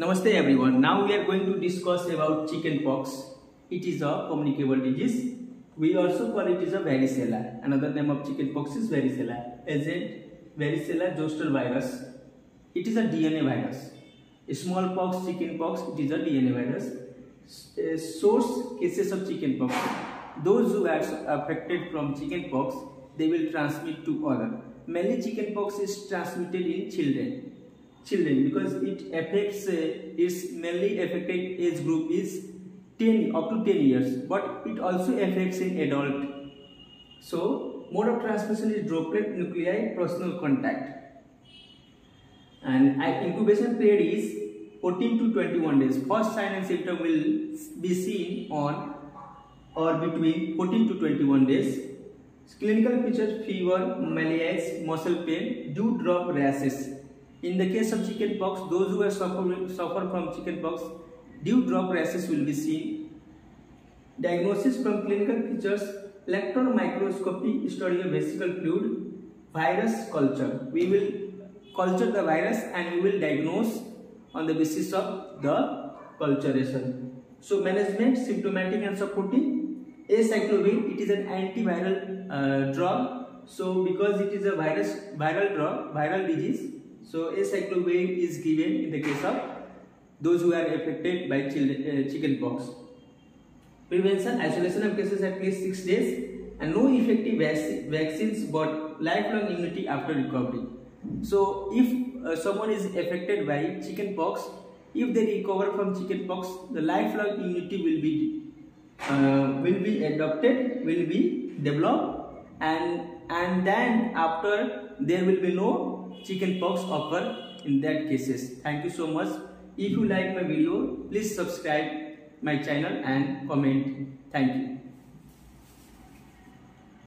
Namaste everyone. Now we are going to discuss about chicken pox. It is a communicable disease. We also call it is a varicella. Another name of chicken pox is varicella. Agent varicella zoster virus. It is a DNA virus. Smallpox, chicken pox, it is a DNA virus. Uh, source cases of chicken pox. Those who are affected from chicken pox, they will transmit to other. Mainly chicken pox is transmitted in children children because it affects uh, its mainly affected age group is 10 up to 10 years but it also affects in adult. So mode of transmission is droplet nuclei personal contact. And incubation period is 14 to 21 days. First sign and symptom will be seen on or between 14 to 21 days. Clinical features fever malaise muscle pain dew drop rashes in the case of chickenpox, those who have suffered, suffer from chicken pox, dew drop rashes will be seen. Diagnosis from clinical features, electron microscopy study of vesicle fluid, virus culture. We will culture the virus and we will diagnose on the basis of the culturation. So management, symptomatic and supporting. Acyclovir, it is an antiviral uh, drug. So because it is a virus, viral drug, viral disease, so acyclovir is given in the case of those who are affected by uh, chicken pox. Prevention, isolation of cases at least 6 days and no effective vac vaccines but lifelong immunity after recovery. So if uh, someone is affected by chicken pox, if they recover from chicken pox, the lifelong immunity will be uh, will be adopted, will be developed and and then after there will be no chicken pox occur in that cases. Thank you so much. If you like my video, please subscribe my channel and comment. Thank you.